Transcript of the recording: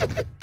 Ha ha ha!